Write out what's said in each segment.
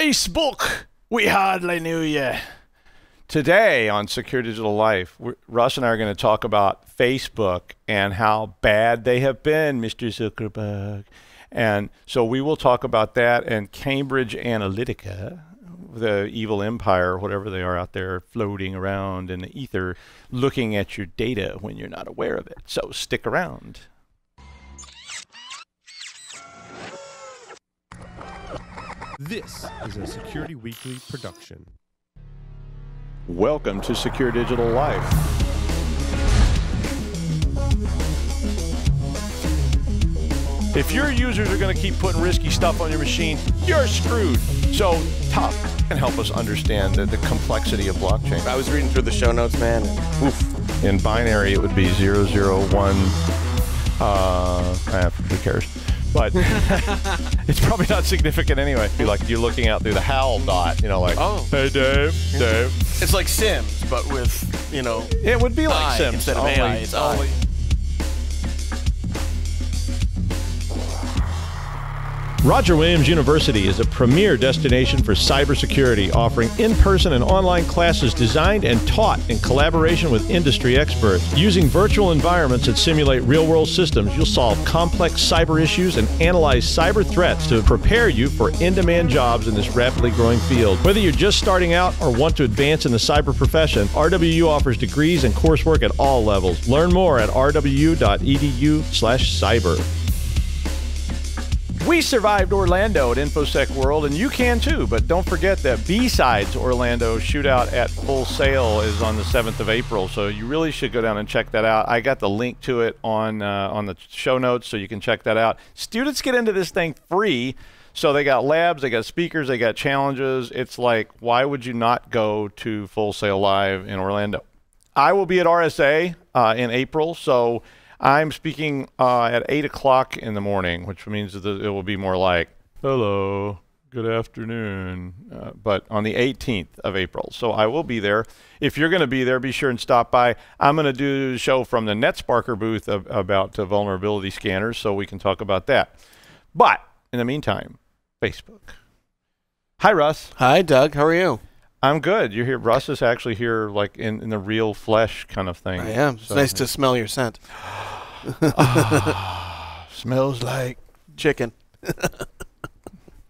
Facebook. We hardly knew you. Today on Secure Digital Life, Russ and I are going to talk about Facebook and how bad they have been, Mr. Zuckerberg. And so we will talk about that and Cambridge Analytica, the evil empire, whatever they are out there floating around in the ether, looking at your data when you're not aware of it. So stick around. This is a Security Weekly production. Welcome to Secure Digital Life. If your users are going to keep putting risky stuff on your machine, you're screwed. So, Top can help us understand the, the complexity of blockchain. I was reading through the show notes, man. Oof. In binary, it would be 001. Uh, who cares? But it's probably not significant anyway. Be like you're looking out through the HAL dot, you know, like, Oh. hey, Dave, Dave. It's like Sims, but with you know. It would be like I Sims. instead of AI, it's only- Roger Williams University is a premier destination for cybersecurity, offering in person and online classes designed and taught in collaboration with industry experts. Using virtual environments that simulate real world systems, you'll solve complex cyber issues and analyze cyber threats to prepare you for in demand jobs in this rapidly growing field. Whether you're just starting out or want to advance in the cyber profession, RWU offers degrees and coursework at all levels. Learn more at rwu.edu/slash cyber. We survived Orlando at InfoSec World, and you can too. But don't forget that B-Sides Orlando Shootout at Full Sail is on the 7th of April, so you really should go down and check that out. I got the link to it on uh, on the show notes, so you can check that out. Students get into this thing free, so they got labs, they got speakers, they got challenges. It's like, why would you not go to Full Sail Live in Orlando? I will be at RSA uh, in April, so I'm speaking uh, at 8 o'clock in the morning, which means that it will be more like, hello, good afternoon, uh, but on the 18th of April. So I will be there. If you're going to be there, be sure and stop by. I'm going to do a show from the NetSparker booth of, about uh, vulnerability scanners, so we can talk about that. But in the meantime, Facebook. Hi, Russ. Hi, Doug. How are you? I'm good. You're here. Russ is actually here, like in, in the real flesh kind of thing. I am. It's So- nice to smell your scent. Smells like Chicken,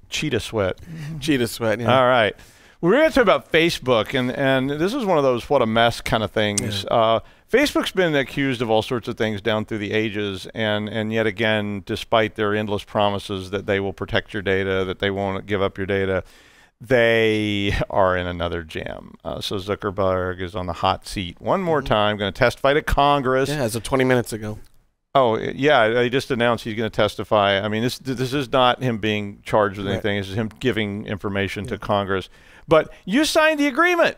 cheetah sweat. cheetah sweat. Yeah. All right. We're going to talk about Facebook, and, and this is one of those what a mess kind of things. Uh, Facebook's been accused of all sorts of things down through the ages, and, and yet again, despite their endless promises that they will protect your data, that they won't give up your data, they are in another jam. Uh, so Zuckerberg is on the hot seat one more time, going to testify to Congress. yeah, as of 20 minutes ago. Oh yeah, they just announced he's going to testify. I mean, this this is not him being charged with Right. anything. This is him giving information to Congress. But you signed the agreement.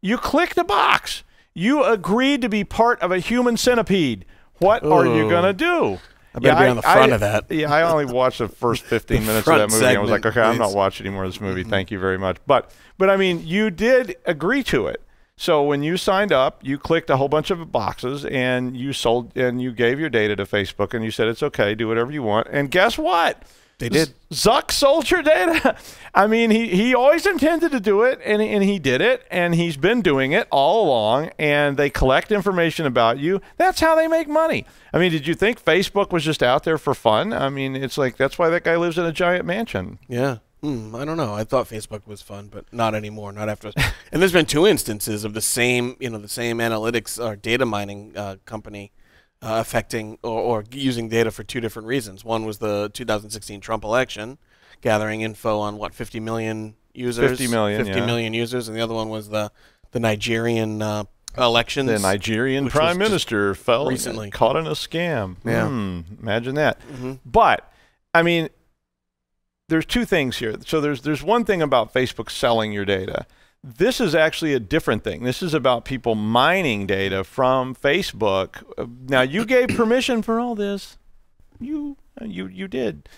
You clicked the box. You agreed to be part of a human centipede. What are you going to do? I better be on the front of that. Yeah, I only watched the first 15 The minutes of that movie. and I was like, segment, okay, I'm not. Mm-hmm. watching any more of this movie. Thank you very much. But but I mean, you did agree to it. So when you signed up, you clicked a whole bunch of boxes and you sold and you gave your data to Facebook and you said it's okay, do whatever you want. And guess what? They did. Zuck sold your data. I mean, he, he always intended to do it, and, and he did it, and he's been doing it all along, and they collect information about you. That's how they make money. I mean, did you think Facebook was just out there for fun? I mean, it's like that's why that guy lives in a giant mansion. Yeah. Hmm, I don't know. I thought Facebook was fun, but not anymore. Not after. and there's been two instances of the same, you know, the same analytics or data mining uh, company uh, affecting or, or using data for two different reasons. One was the 2016 Trump election, gathering info on what 50 million users, 50 million, 50 yeah. million users, and the other one was the the Nigerian uh, elections. The Nigerian prime minister fell recently. caught in a scam. Yeah. Hmm, imagine that. Mhm. But I mean, there's two things here. So there's there's one thing about Facebook selling your data. This is actually a different thing. This is about people mining data from Facebook. Uh, Now you gave permission for all this. You you you did.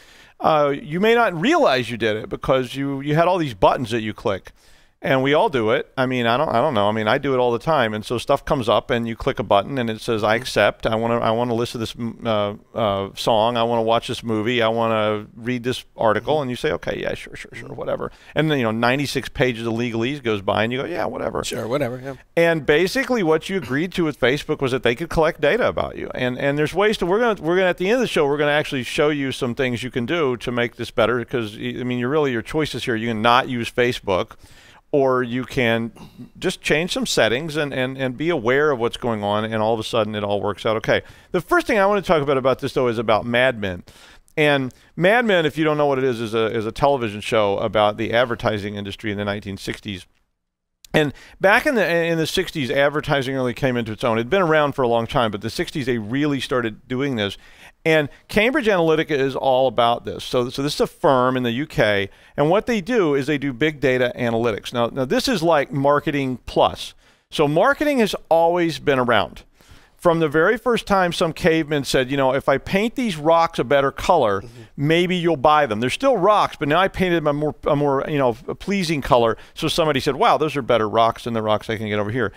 Uh, you may not realize you did it because you you had all these buttons that you click. And we all do it. I mean, I don't, I don't know. I mean, I do it all the time, and so stuff comes up, and you click a button, and it says, "I accept. I want to, I want to listen to this mm, uh, uh, song. I want to watch this movie. I want to read this article." And you say, "Okay, yeah, sure, sure, sure, whatever." And then you know, 96 pages of legalese goes by, and you go, "Yeah, whatever." Sure, whatever. Yeah. And basically, what you agreed to with Facebook was that they could collect data about you, and and there's ways to. We're gonna we're gonna at the end of the show, we're gonna actually show you some things you can do to make this better. Because I mean, you're really your choices here. You can not use Facebook or you can just change some settings and, and, and be aware of what's going on and all of a sudden it all works out okay the first thing i want to talk about about this though is about mad men and mad men if you don't know what it is is a, is a television show about the advertising industry in the 1960s and back in the in the 60s, advertising really came into its own. It'd been around for a long time, but the 60s they really started doing this. And Cambridge Analytica is all about this. So, so this is a firm in the UK, and what they do is they do big data analytics. Now, now this is like marketing plus. So marketing has always been around. From the very first time some caveman said, you know, if I paint these rocks a better color, mm-hmm. maybe you'll buy them. They're still rocks, but now I painted them a more, a more, you know, pleasing color. So somebody said, wow, those are better rocks than the rocks I can get over here.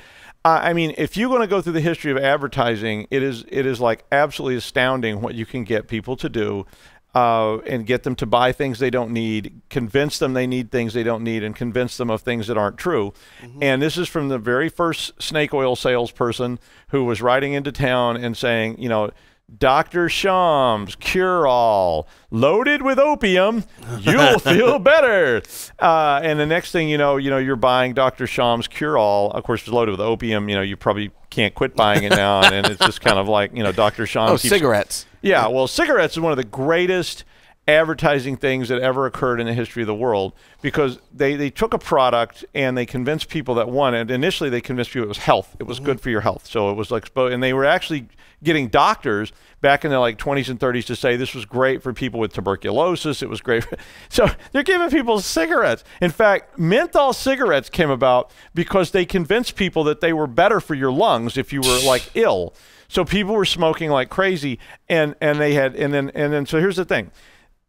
I mean, if you're going to go through the history of advertising, it is it is like absolutely astounding what you can get people to do, uh, and get them to buy things they don't need, convince them they need things they don't need, and convince them of things that aren't true. Mm-hmm. And this is from the very first snake oil salesperson who was riding into town and saying, you know Dr. Shams Cure All, loaded with opium, you'll feel better. Uh, and the next thing you know, you know, you're buying Dr. Shams Cure All. Of course, it's loaded with opium. You know, you probably can't quit buying it now, and it's just kind of like you know, Dr. Shams. Oh, keeps, cigarettes. Yeah, well, cigarettes is one of the greatest advertising things that ever occurred in the history of the world because they, they took a product and they convinced people that one and initially they convinced people it was health. It was mm-hmm. good for your health. So it was like and they were actually getting doctors back in the like 20s and 30s to say this was great for people with tuberculosis. It was great for, so they're giving people cigarettes. In fact menthol cigarettes came about because they convinced people that they were better for your lungs if you were like ill. So people were smoking like crazy and and they had and then and then so here's the thing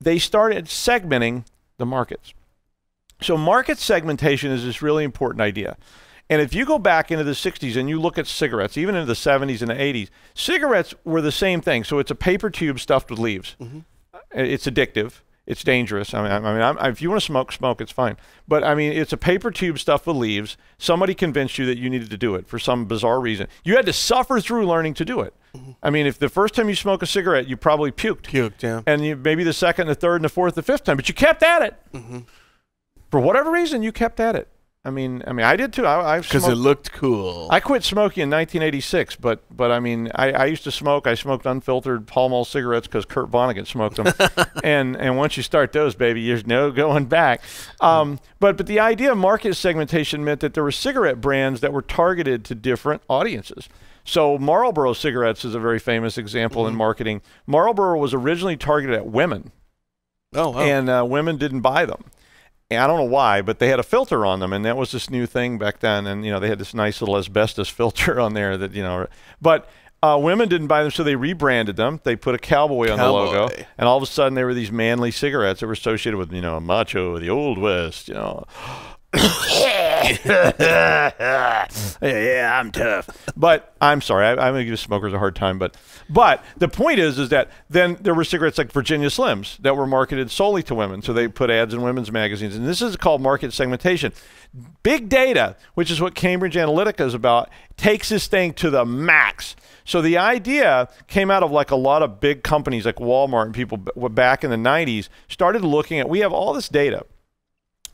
they started segmenting the markets. So, market segmentation is this really important idea. And if you go back into the 60s and you look at cigarettes, even into the 70s and the 80s, cigarettes were the same thing. So, it's a paper tube stuffed with leaves. Mm-hmm. It's addictive. It's dangerous. I mean, I mean, I'm, if you want to smoke, smoke. It's fine. But I mean, it's a paper tube stuffed with leaves. Somebody convinced you that you needed to do it for some bizarre reason. You had to suffer through learning to do it. Mm-hmm. I mean, if the first time you smoke a cigarette, you probably puked. Puked, yeah. And you, maybe the second, the third, and the fourth, the fifth time, but you kept at it. Mm-hmm. For whatever reason, you kept at it. I mean, I mean, I did too. I because it looked cool. I quit smoking in 1986, but but I mean, I, I used to smoke. I smoked unfiltered Pall Mall cigarettes because Kurt Vonnegut smoked them, and and once you start those, baby, there's no going back. Um, but but the idea of market segmentation meant that there were cigarette brands that were targeted to different audiences. So Marlboro cigarettes is a very famous example mm-hmm. in marketing. Marlboro was originally targeted at women. Oh, wow. and uh, women didn't buy them. I don't know why, but they had a filter on them, and that was this new thing back then. And you know, they had this nice little asbestos filter on there that you know, but. Uh, women didn't buy them, so they rebranded them. They put a cowboy on the logo, and all of a sudden, they were these manly cigarettes that were associated with, you know, macho, the old west, you know. yeah, I'm tough. But I'm sorry, I, am to give smokers a hard time. But but the point is, is that then there were cigarettes like Virginia Slims that were marketed solely to women. So they put ads in women's magazines, and this is called market segmentation. Big data, which is what Cambridge Analytica is about, takes this thing to the max. So the idea came out of like a lot of big companies like Walmart and people back in the 90s started looking at we have all this data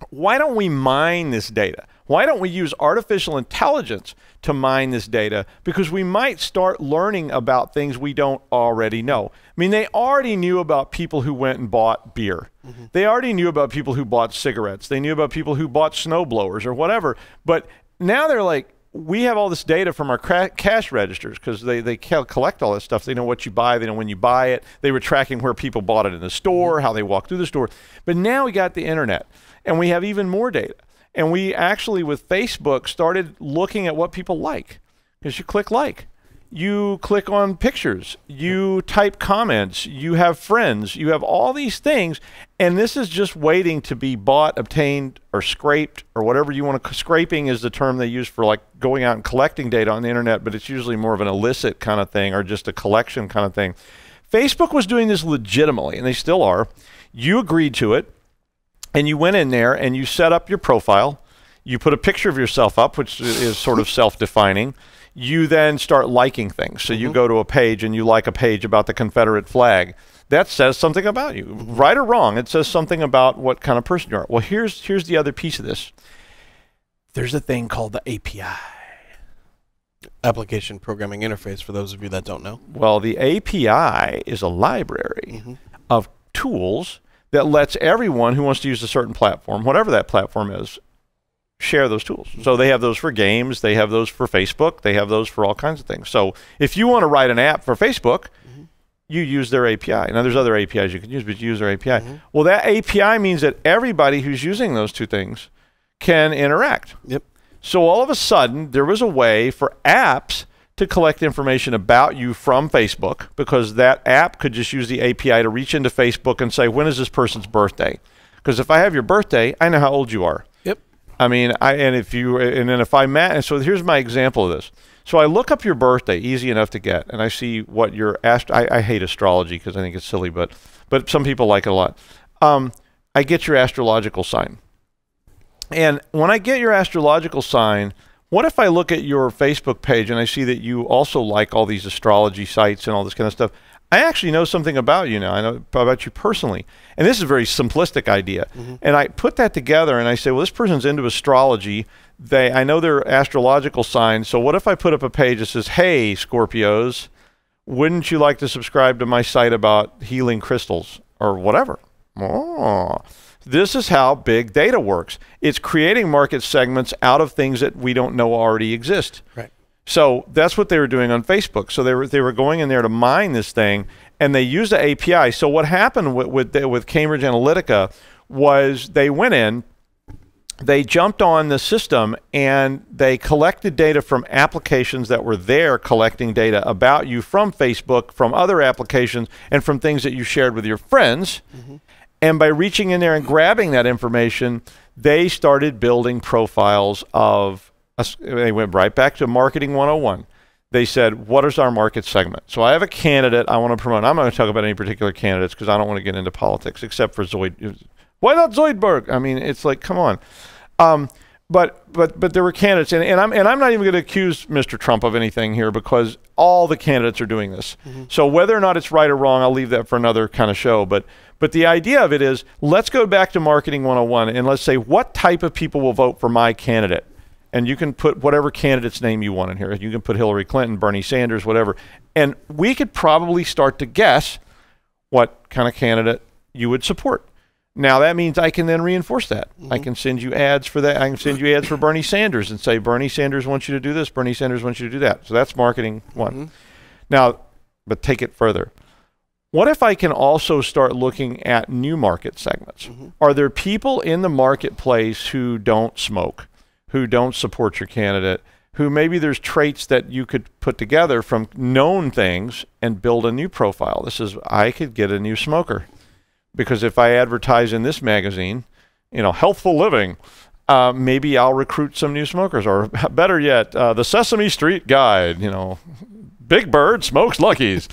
why don't we mine this data? Why don't we use artificial intelligence to mine this data? Because we might start learning about things we don't already know. I mean, they already knew about people who went and bought beer. Mm-hmm. They already knew about people who bought cigarettes. They knew about people who bought snowblowers or whatever. But now they're like, we have all this data from our cash registers because they, they collect all this stuff. They know what you buy. They know when you buy it. They were tracking where people bought it in the store, mm-hmm. how they walked through the store. But now we got the internet. And we have even more data. And we actually, with Facebook, started looking at what people like. Because you click like. you click on pictures, you type comments, you have friends, you have all these things, and this is just waiting to be bought, obtained, or scraped, or whatever you want to. Scraping is the term they use for like going out and collecting data on the internet, but it's usually more of an illicit kind of thing or just a collection kind of thing. Facebook was doing this legitimately, and they still are. You agreed to it, and you went in there and you set up your profile. You put a picture of yourself up, which is sort of self defining you then start liking things. So mm-hmm. you go to a page and you like a page about the Confederate flag. That says something about you, mm-hmm. right or wrong. It says something about what kind of person you are. Well, here's here's the other piece of this. There's a thing called the API. Application Programming Interface, for those of you that don't know. Well, the API is a library mm-hmm. of tools that lets everyone who wants to use a certain platform, whatever that platform is, share those tools. So they have those for games, they have those for Facebook, they have those for all kinds of things. So if you want to write an app for Facebook, mm-hmm. you use their API. Now there's other APIs you can use, but you use their API. Mm-hmm. Well, that API means that everybody who's using those two things can interact. Yep. So all of a sudden, there was a way for apps to collect information about you from Facebook because that app could just use the API to reach into Facebook and say, when is this person's birthday? Because if I have your birthday, I know how old you are. Yep. I mean, I and if you and then if I met and so here's my example of this. So I look up your birthday, easy enough to get, and I see what your ast. I, I hate astrology because I think it's silly, but but some people like it a lot. Um, I get your astrological sign, and when I get your astrological sign, what if I look at your Facebook page and I see that you also like all these astrology sites and all this kind of stuff? I actually know something about you now. I know about you personally. And this is a very simplistic idea. Mm-hmm. And I put that together and I say, well, this person's into astrology. They I know their astrological signs. So what if I put up a page that says, "Hey, Scorpios, wouldn't you like to subscribe to my site about healing crystals or whatever?" Oh. This is how big data works. It's creating market segments out of things that we don't know already exist. Right. So that's what they were doing on Facebook. So they were they were going in there to mine this thing, and they used the API. So what happened with with, with Cambridge Analytica was they went in, they jumped on the system, and they collected data from applications that were there collecting data about you from Facebook, from other applications, and from things that you shared with your friends. Mm-hmm. And by reaching in there and grabbing that information, they started building profiles of they went right back to marketing 101 they said what is our market segment? So i have a candidate i want to promote. I'm not going to talk about any particular candidates because i don't want to get into politics except for zoid why not zoidberg? I mean it's like come on. Um, but but but there were candidates and, and i'm and i'm not even going to accuse mr trump of anything here because all the candidates are doing this mm-hmm. so whether or not it's right or wrong i'll leave that for another kind of show but but the idea of it is let's go back to marketing 101 and let's say what type of people will vote for my candidate and you can put whatever candidate's name you want in here. You can put Hillary Clinton, Bernie Sanders, whatever. And we could probably start to guess what kind of candidate you would support. Now that means I can then reinforce that. Mm-hmm. I can send you ads for that. I can send you ads for Bernie Sanders and say Bernie Sanders wants you to do this. Bernie Sanders wants you to do that. So that's marketing one. Mm-hmm. Now, but take it further. What if I can also start looking at new market segments? Mm-hmm. Are there people in the marketplace who don't smoke? who don't support your candidate, who maybe there's traits that you could put together from known things and build a new profile. This is, I could get a new smoker. Because if I advertise in this magazine, you know, healthful living, uh, maybe I'll recruit some new smokers. Or better yet, uh, the Sesame Street Guide, you know, Big Bird smokes Luckies.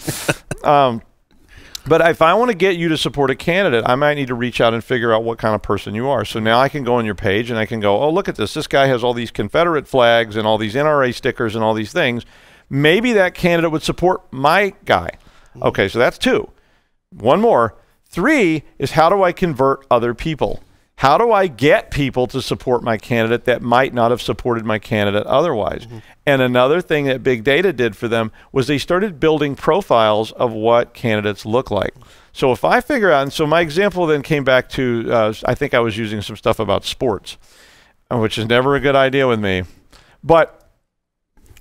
um, but if I want to get you to support a candidate, I might need to reach out and figure out what kind of person you are. So now I can go on your page and I can go, oh, look at this. This guy has all these Confederate flags and all these NRA stickers and all these things. Maybe that candidate would support my guy. Okay, so that's two. One more. Three is how do I convert other people? How do I get people to support my candidate that might not have supported my candidate otherwise? Mm-hmm. And another thing that big data did for them was they started building profiles of what candidates look like. So if I figure out, and so my example then came back to, uh, I think I was using some stuff about sports, uh, which is never a good idea with me. But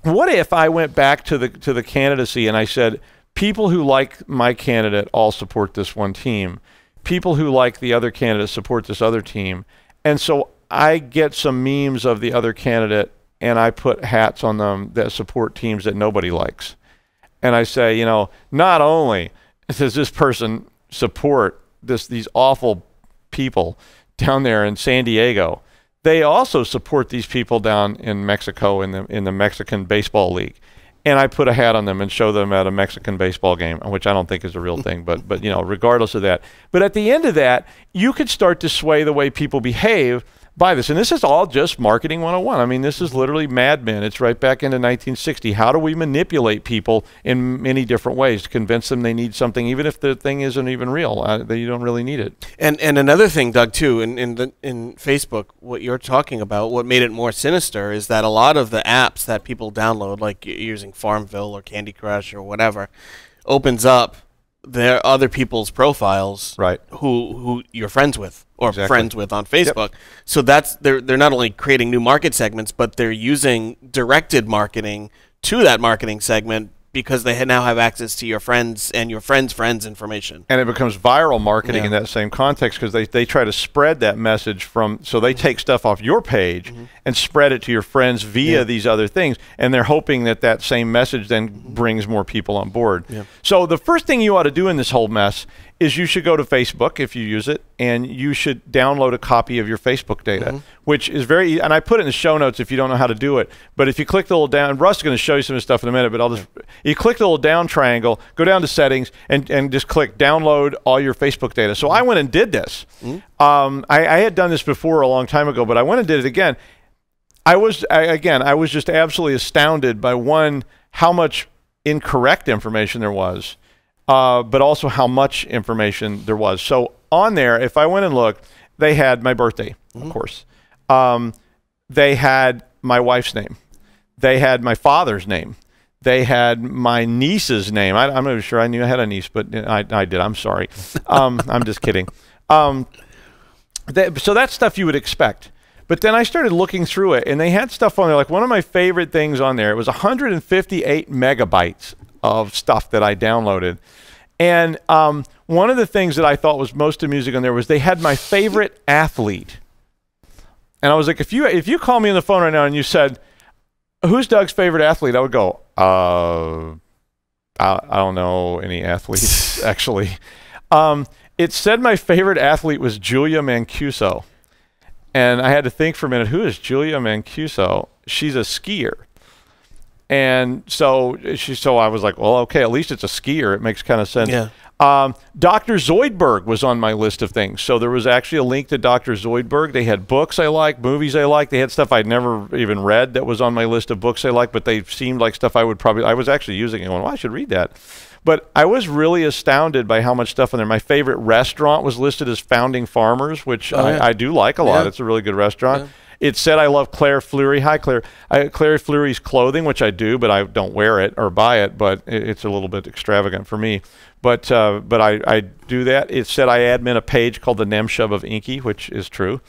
what if I went back to the to the candidacy and I said, people who like my candidate all support this one team people who like the other candidate support this other team. And so I get some memes of the other candidate and I put hats on them that support teams that nobody likes. and I say, you know, not only does this person support this these awful people down there in San Diego, they also support these people down in Mexico in the in the Mexican baseball league. And I put a hat on them and show them at a Mexican baseball game, which I don't think is a real thing, but but you know, regardless of that. But at the end of that, you could start to sway the way people behave by this. And this is all just marketing 101. I mean, this is literally Mad Men. It's right back into 1960. How do we manipulate people in many different ways to convince them they need something, even if the thing isn't even real? Uh, you don't really need it. And and another thing, Doug, too, in in, the, in Facebook, what you're talking about, what made it more sinister is that a lot of the apps that people download, like using Farmville or Candy Crush or whatever, opens up their other people's profiles, Right. Who who you're friends with or Exactly. friends with on Facebook. So that's they're they're not only creating new market segments, but they're using directed marketing to that marketing segment because they now have access to your friends and your friends' friends' information. and it becomes viral marketing in that same context because they, they try to spread that message from so they mm-hmm. take stuff off your page mm-hmm. and spread it to your friends via these other things and they're hoping that that same message then brings more people on board. So the first thing you ought to do in this whole mess is you should go to facebook if you use it and you should download a copy of your facebook data which is very and i put it in the show notes if you don't know how to do it. But if you click the little down russ is going to show you some of this stuff in a minute but i'll just you click the little down triangle go down to settings and, and just click download all your facebook data. So i went and did this. Um, I, I had done this before a long time ago but i went and did it again. I was I, again, I was just absolutely astounded by one how much incorrect information there was, uh, but also how much information there was. So on there, if I went and looked, they had my birthday, of course. Um, they had my wife's name. They had my father's name. They had my niece's name. I, I'm not even sure I knew I had a niece, but I, I did. I'm sorry. Um, I'm just kidding. Um, that, so that's stuff you would expect. But then I started looking through it, and they had stuff on there. Like one of my favorite things on there, it was 158 megabytes of stuff that I downloaded. And um, one of the things that I thought was most amusing on there was they had my favorite athlete. And I was like, if you if you call me on the phone right now and you said, "Who's Doug's favorite athlete?" I would go, "Uh, I, I don't know any athletes actually." Um, it said my favorite athlete was Julia Mancuso. And I had to think for a minute, who is Julia Mancuso? She's a skier. And so she so I was like, well, okay, at least it's a skier. It makes kind of sense. Yeah. Um, Dr. Zoidberg was on my list of things. So there was actually a link to Dr. Zoidberg. They had books I liked, movies I liked. They had stuff I'd never even read that was on my list of books I liked, but they seemed like stuff I would probably, I was actually using it going, well, I should read that. But I was really astounded by how much stuff in there. My favorite restaurant was listed as Founding Farmers, which Oh, yeah. I, I do like a lot. Yeah. It's a really good restaurant. It said I love Claire Fleury. Hi, Claire. I, Claire Fleury's clothing, which I do, but I don't wear it or buy it. But it, it's a little bit extravagant for me. But uh, but I, I do that. It said I admin a page called the Nemshub of Inky, which is true.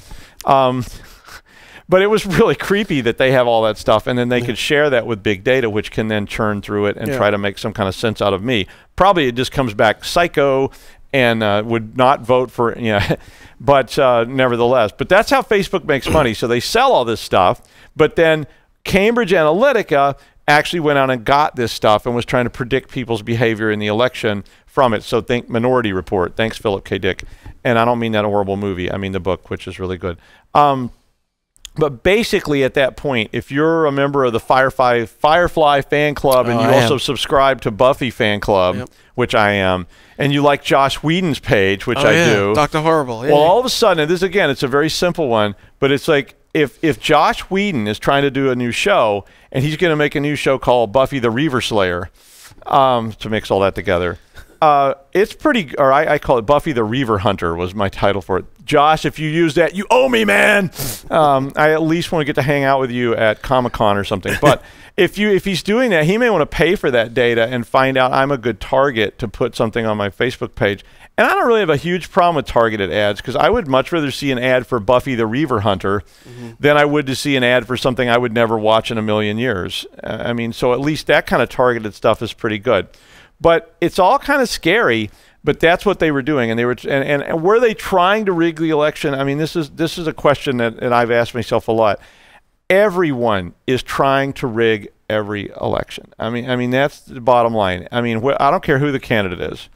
Um, but it was really creepy that they have all that stuff, and then they could share that with big data, which can then churn through it and Yeah. try to make some kind of sense out of me. Probably it just comes back psycho and uh, would not vote for you know, but uh, nevertheless. But that's how Facebook makes money. So they sell all this stuff, but then Cambridge Analytica actually went out and got this stuff and was trying to predict people's behavior in the election from it. So think Minority Report. Thanks, Philip K. Dick. And I don't mean that horrible movie. I mean the book, which is really good. Um, but basically, at that point, if you're a member of the Firefly Firefly fan club and Oh, you I also am. subscribe to Buffy fan club, Yep. which I am, and you like Joss Whedon's page, which Oh, I yeah. do, Doctor Horrible. Yeah. well, all of a sudden, and this again, it's a very simple one, but it's like if if Joss Whedon is trying to do a new show and he's going to make a new show called Buffy the Reaver Slayer, um, to mix all that together, uh, it's pretty. Or I, I call it Buffy the Reaver Hunter was my title for it. Joss, if you use that, you owe me, man. Um, I at least want to get to hang out with you at Comic Con or something. But if you if he's doing that, he may want to pay for that data and find out I'm a good target to put something on my Facebook page. And I don't really have a huge problem with targeted ads because I would much rather see an ad for Buffy the Reaver Hunter than I would to see an ad for something I would never watch in a million years. I mean, so at least that kind of targeted stuff is pretty good. But it's all kind of scary. But that's what they were doing, and they were, and, and, and were they trying to rig the election? I mean, this is this is a question that, that I've asked myself a lot everyone is trying to rig every election. I mean, I mean that's the bottom line. I mean, wh- I don't care who the candidate is.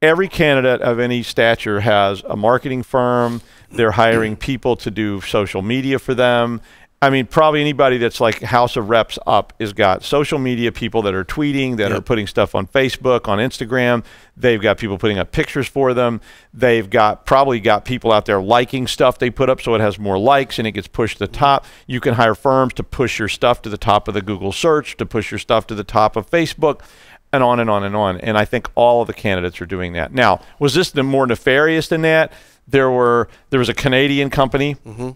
Every candidate of any stature has a marketing firm. They're hiring people to do social media for them. I mean, probably anybody that's like House of Reps up is got social media people that are tweeting, that Yep. are putting stuff on Facebook, on Instagram. They've got people putting up pictures for them. They've got probably got people out there liking stuff they put up so it has more likes and it gets pushed to the top. You can hire firms to push your stuff to the top of the Google search, to push your stuff to the top of Facebook, and on and on and on. And I think all of the candidates are doing that. Now, was this the more nefarious than that? There were there was a Canadian company mm-hmm.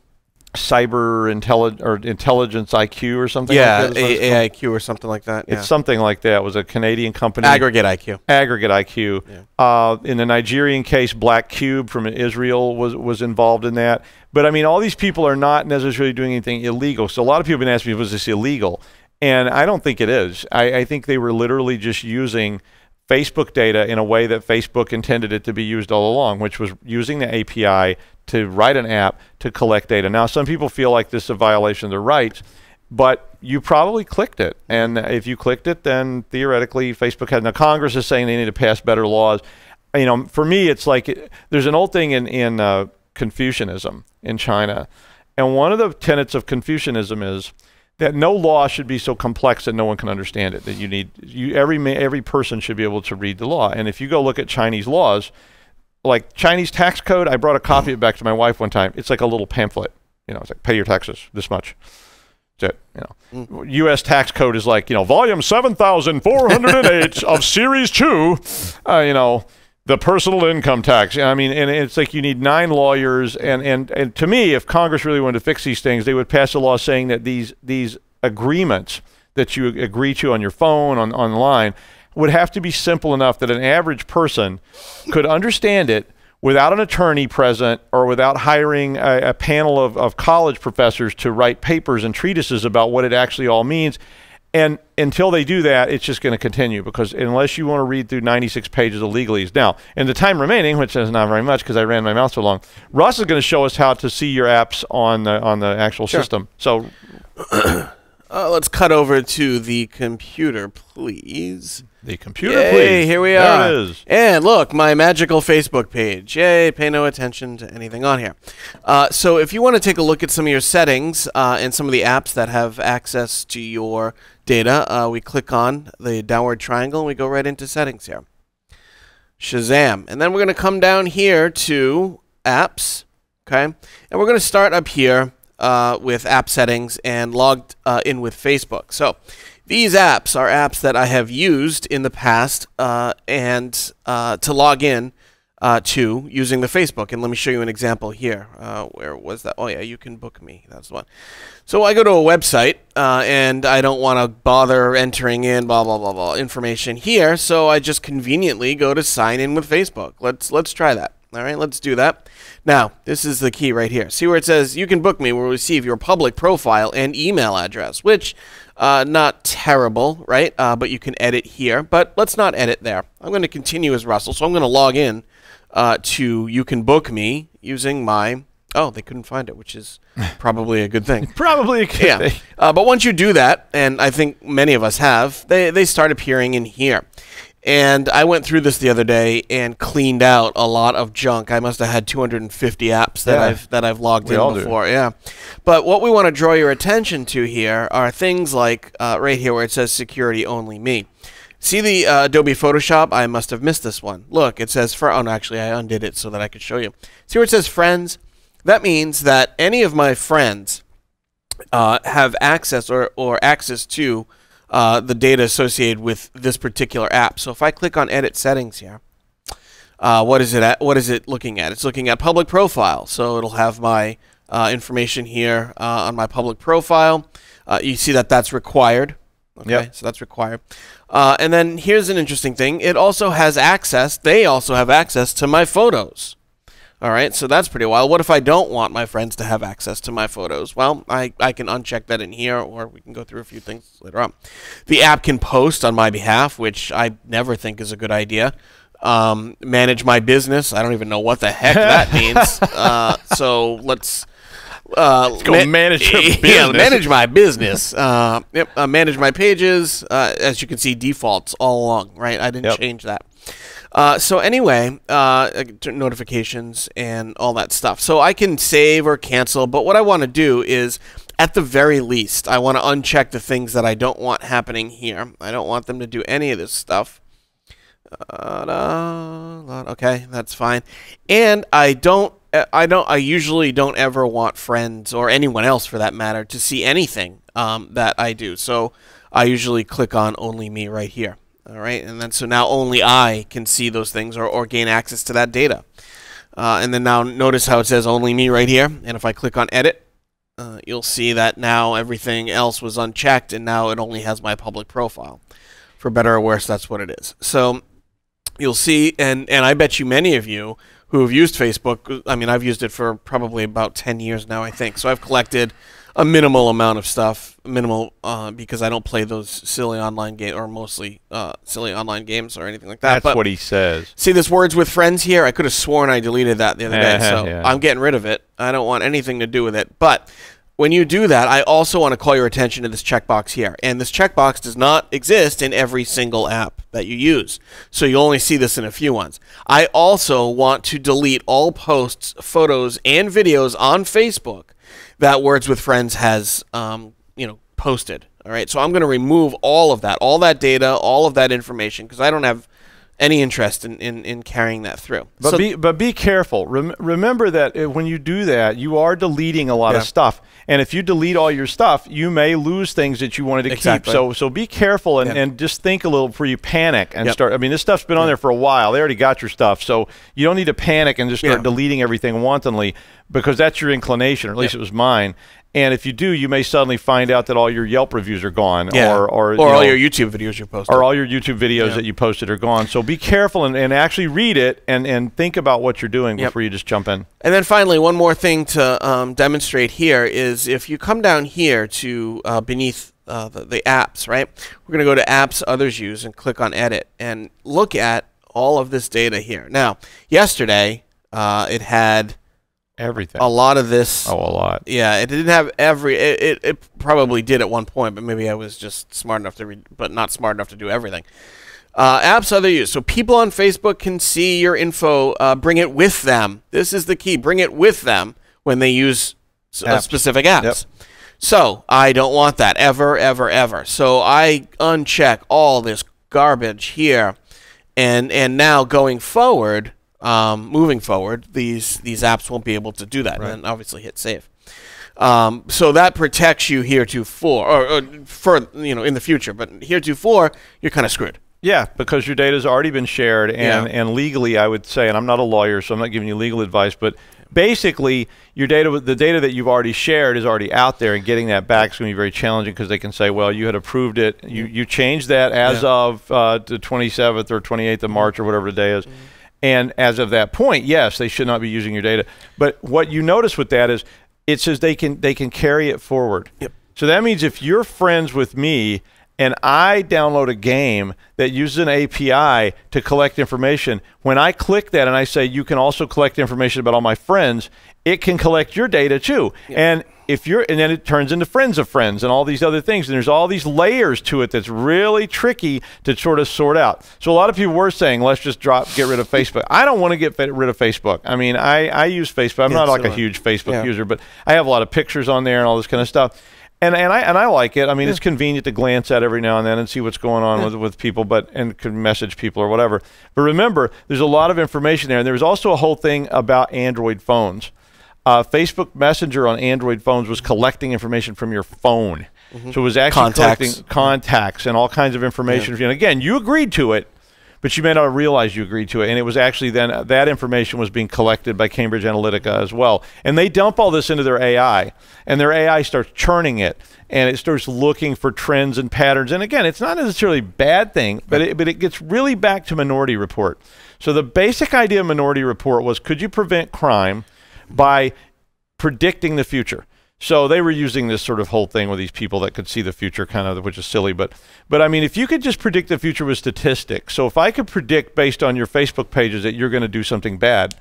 Cyber intelli- or intelligence IQ or something Yeah, like that. is what it's called. A- AIQ or something like that. Yeah. It's something like that. It was a Canadian company. Aggregate IQ. Aggregate IQ. Uh, in the Nigerian case, Black Cube from Israel was was involved in that. But I mean, all these people are not necessarily doing anything illegal. So a lot of people have been asking me, was this illegal? And I don't think it is. I, I think they were literally just using Facebook data in a way that Facebook intended it to be used all along, which was using the API to write an app to collect data. Now, some people feel like this is a violation of their rights, but you probably clicked it. And if you clicked it, then theoretically Facebook had. Now, Congress is saying they need to pass better laws. You know, for me, it's like there's an old thing in, in uh, Confucianism in China. And one of the tenets of Confucianism is that no law should be so complex that no one can understand it. That you need you every every person should be able to read the law. And if you go look at Chinese laws, like Chinese tax code, I brought a copy of it back to my wife one time. It's like a little pamphlet. You know, it's like pay your taxes this much. That's it. You know, U.S. tax code is like you know volume seven thousand four hundred and eight of series two. Uh, you know, the personal income tax. I mean, and it's like you need nine lawyers. And and and to me, if Congress really wanted to fix these things, they would pass a law saying that these these agreements that you agree to on your phone on online would have to be simple enough that an average person could understand it without an attorney present or without hiring a, a panel of, of college professors to write papers and treatises about what it actually all means. And until they do that, it's just going to continue because unless you want to read through 96 pages of legalese. Now, in the time remaining, which is not very much because I ran my mouth so long, Russ is going to show us how to see your apps on the on the actual system. So, Uh, let's cut over to the computer, please. The computer, Yay, please. here we there are. it is. And look, my magical Facebook page. Yay, pay no attention to anything on here. Uh, so if you want to take a look at some of your settings uh, and some of the apps that have access to your data, uh, we click on the downward triangle and we go right into settings here. Shazam. And then we're going to come down here to apps. Okay. And we're going to start up here uh, with app settings and logged uh, in with Facebook. So these apps are apps that I have used in the past uh, and uh, to log in uh, to using the Facebook. And let me show you an example here. Uh, where was that? Oh, yeah, you can book me. That's one. So I go to a website uh, and I don't want to bother entering in blah blah blah blah information here, so I just conveniently go to sign in with Facebook. Let's let's try that. All right, let's do that. Now, this is the key right here. See where it says you can book me will receive your public profile and email address, which uh, not terrible, right? Uh, but you can edit here. But let's not edit there. I'm going to continue as Russell, so I'm going to log in uh, to you can book me using my. Oh, they couldn't find it, which is probably a good thing. Probably a good Yeah. thing. Uh, but once you do that, and I think many of us have, they, they start appearing in here. And I went through this the other day and cleaned out a lot of junk. I must have had 250 apps that Yeah. I've that I've logged We in all do. before. Yeah. But what we want to draw your attention to here are things like uh, right here where it says security only me. See the uh, Adobe Photoshop? I must have missed this one. Look, it says for. Oh, no, actually, I undid it so that I could show you. See where it says friends? That means that any of my friends uh, have access or, or access to uh, the data associated with this particular app. So if I click on Edit Settings here, uh, what is it at? What is it looking at? It's looking at Public Profile. So it'll have my uh, information here uh, on my public profile. Uh, you see that that's required. Okay, Yep. so that's required. Uh, and then here's an interesting thing. It also has access. They also have access to my photos. All right, so that's pretty wild. What if I don't want my friends to have access to my photos? Well, I, I can uncheck that in here, or we can go through a few things later on. The app can post on my behalf, which I never think is a good idea. Um, manage my business. I don't even know what the heck that means. Uh, so let's uh, Let's go manage your Yeah, manage my business. Uh, yep, uh, manage my pages. Uh, as you can see, defaults all along. Right, I didn't Yep. change that. Uh, so anyway, uh, notifications and all that stuff. So I can save or cancel, but what I want to do is, at the very least, I want to uncheck the things that I don't want happening here. I don't want them to do any of this stuff. Uh, okay, that's fine. And I don't, uh, I don't, I usually don't ever want friends or anyone else for that matter to see anything um, that I do. So I usually click on only me right here. All right, and then so now only I can see those things or, or gain access to that data. Uh, and then now notice how it says only me right here. And if I click on edit, uh, you'll see that now everything else was unchecked and now it only has my public profile. For better or worse, that's what it is. So you'll see, and, and I bet you many of you who have used Facebook, I mean, I've used it for probably about 10 years now, I think. So I've collected a minimal amount of stuff, minimal, uh, because I don't play those silly online games, or mostly uh, silly online games or anything like that. That's But- what he says. See this words with friends here? I could have sworn I deleted that the other day, so yeah. I'm getting rid of it. I don't want anything to do with it. But when you do that, I also want to call your attention to this checkbox here. And this checkbox does not exist in every single app that you use. So you only see this in a few ones. I also want to delete all posts, photos, and videos on Facebook that Words with Friends has, um, you know, posted. All right, so I'm going to remove all of that, all that data, all of that information, because I don't have any interest in, in, in carrying that through. But So- be but be careful. Rem- remember that uh, when you do that, you are deleting a lot Yeah. of stuff. And if you delete all your stuff, you may lose things that you wanted to Exactly. keep. So so be careful and, Yeah. and just think a little before you panic and Yep. start. I mean, this stuff's been on there for a while. They already got your stuff, so you don't need to panic and just start Yeah. deleting everything wantonly because that's your inclination, or at least it was mine. And if you do, you may suddenly find out that all your Yelp reviews are gone, yeah. or or, or all know, your YouTube videos you posted. or all your YouTube videos Yeah. that you posted are gone. So be careful and, and actually read it and, and think about what you're doing Yep. before you just jump in. And then finally, one more thing to um, demonstrate here is if you come down here to uh, beneath uh, the, the apps, right? We're going to go to apps others use and click on edit and look at all of this data here. Now, yesterday, uh, it had Everything. a lot of this. oh, a lot. Yeah, it didn't have every. It, it, it probably did at one point, but maybe I was just smart enough to read, but not smart enough to do everything. Uh, apps other use. So people on Facebook can see your info. Uh, bring it with them. This is the key. Bring it with them when they use uh, Apps. specific apps. Yep. So I don't want that ever, ever, ever. So I uncheck all this garbage here, and and now going forward, um, moving forward, these these apps won't be able to do that. And then obviously hit save. Um, so that protects you heretofore, or, or for you know in the future. But heretofore, you're kind of screwed. Yeah, because your data's already been shared, and, Yeah. and legally, I would say, and I'm not a lawyer, so I'm not giving you legal advice, but basically, your data, the data that you've already shared, is already out there, and getting that back is going to be very challenging because they can say, well, you had approved it, you you changed that as Yeah. of uh, the 27th or 28th of March or whatever the day is. And as of that point, yes, they should not be using your data. But what you notice with that is it says they can they can carry it forward. Yep. So that means if you're friends with me and I download a game that uses an API to collect information, when I click that and I say you can also collect information about all my friends, it can collect your data too. And if you're and then it turns into friends of friends and all these other things and there's all these layers to it that's really tricky to sort of sort out. So a lot of people were saying let's just drop get rid of Facebook. I don't want to get rid of Facebook. I mean, I I use Facebook. I'm Yeah, not so like a huge Facebook Yeah. user, but I have a lot of pictures on there and all this kind of stuff. And and I and I like it. I mean, it's convenient to glance at every now and then and see what's going on with with people, but and could message people or whatever. But remember, there's a lot of information there, and there's also a whole thing about Android phones. Uh, Facebook Messenger on Android phones was collecting information from your phone, so it was actually Contacts. collecting contacts and all kinds of information. And again, you agreed to it, but you may not have realized you agreed to it. And it was actually then uh, that information was being collected by Cambridge Analytica as well. And they dump all this into their AI, and their AI starts churning it, and it starts looking for trends and patterns. And again, it's not necessarily a bad thing, but it, but it gets really back to Minority Report. So the basic idea of Minority Report was could you prevent crime by predicting the future? So they were using this sort of whole thing with these people that could see the future, kind of, which is silly. But, but I mean, if you could just predict the future with statistics, so if I could predict based on your Facebook pages that you're going to do something bad,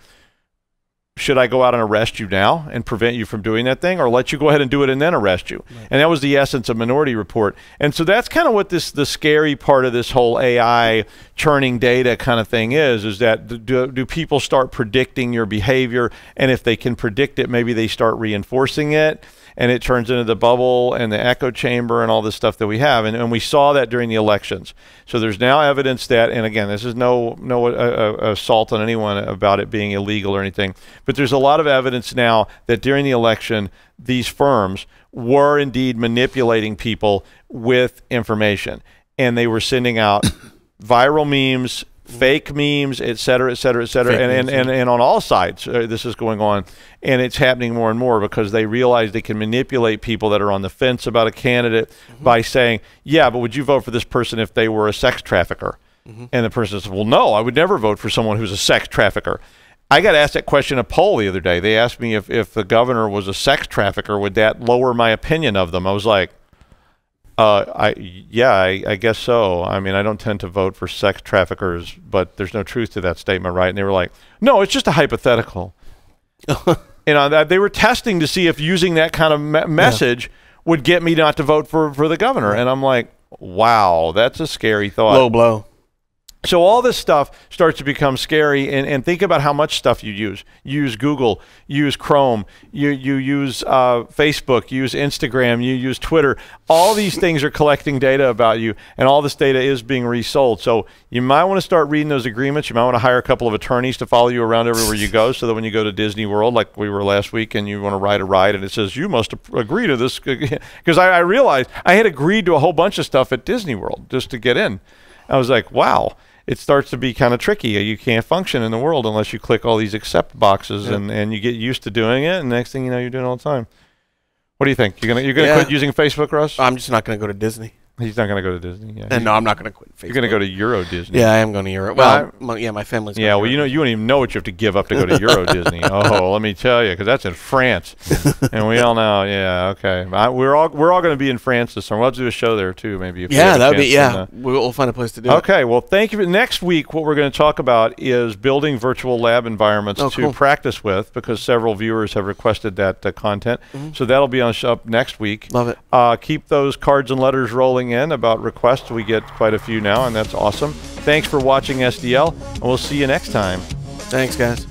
should I go out and arrest you now and prevent you from doing that thing, or let you go ahead and do it and then arrest you? And that was the essence of Minority Report. And so that's kind of what this the scary part of this whole AI churning data kind of thing is: is that do, do people start predicting your behavior, and if they can predict it, maybe they start reinforcing it and it turns into the bubble and the echo chamber and all this stuff that we have. And, and we saw that during the elections. So there's now evidence that, and again, this is no no uh, uh, assault on anyone about it being illegal or anything, but there's a lot of evidence now that during the election, these firms were indeed manipulating people with information, and they were sending out viral memes fake memes, et cetera, et cetera, et cetera. And, and, and, and, on all sides, uh, this is going on. And it's happening more and more because they realize they can manipulate people that are on the fence about a candidate mm-hmm. by saying, yeah, but would you vote for this person if they were a sex trafficker? Mm-hmm. And the person says, well, no, I would never vote for someone who's a sex trafficker. I got asked that question in a poll the other day. They asked me if, if the governor was a sex trafficker, would that lower my opinion of them? I was like, uh, I yeah, I, I, guess so. I mean, I don't tend to vote for sex traffickers, but there's no truth to that statement, right? And they were like, "No, it's just a hypothetical." you know, they were testing to see if using that kind of me- message yeah. would get me not to vote for for the governor, and I'm like, "Wow, that's a scary thought." Low blow. So all this stuff starts to become scary, and, and think about how much stuff you use. use Google, use Chrome, you you use uh, Facebook, you use Instagram, you use Twitter. All these things are collecting data about you, and all this data is being resold. So you might want to start reading those agreements. You might want to hire a couple of attorneys to follow you around everywhere you go, so that when you go to Disney World, like we were last week, and you want to ride a ride, and it says you must agree to this, because I, I realized I had agreed to a whole bunch of stuff at Disney World just to get in. I was like, wow it starts to be kind of tricky. You can't function in the world unless you click all these accept boxes, yep. and, and you get used to doing it. And next thing you know, you're doing it all the time. What do you think? You're gonna you're gonna yeah. quit using Facebook, Russ? I'm just not gonna go to Disney. He's not going to go to Disney. Yeah. And no, I'm not going to quit. Facebook. You're going to go to Euro Disney. Yeah, I am going to Euro. Well, my, yeah, my family's. Yeah, well, you know, you don't even know what you have to give up to go to Euro Disney. Oh, let me tell you, because that's in France, and we all know. Yeah, okay. I, we're all we're all going to be in France this summer. We'll do a show there too, maybe. yeah, that would be. Yeah, we'll find a place to do. Okay, it. well, thank you. Next week, what we're going to talk about is building virtual lab environments oh, to cool. practice with, because several viewers have requested that uh, content. Mm-hmm. So that'll be on up next week. Love it. Uh, keep those cards and letters rolling in about requests requests. We get quite a few now, and that's awesome. Thanks for watching SDL, and we'll see you next time. Thanks, guys.